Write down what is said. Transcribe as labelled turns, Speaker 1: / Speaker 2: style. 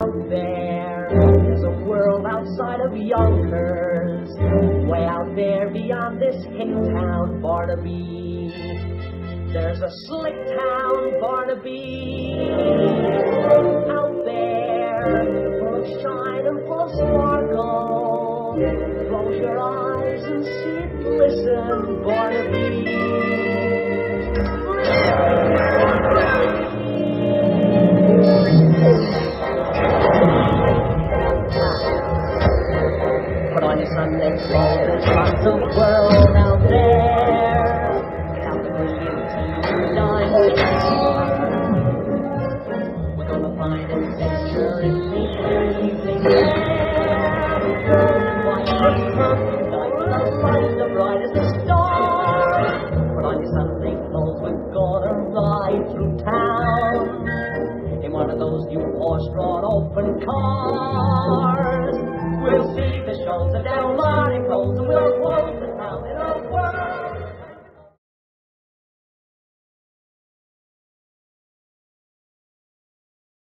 Speaker 1: Out there, there's a world outside of Yonkers, way out there beyond this hick town, Barnaby. There's a slick town, Barnaby, out there, full of shine and full of sparkle. Close your eyes and see it glisten, Barnaby. Sunday clothes, there's lots of world out there. The brilliant TV nights. We're gonna find adventure in the evening Watch perfect night, the light, the bright as the stars. Put on your Sunday clothes, we're gonna ride through town in one of those new horse-drawn open cars.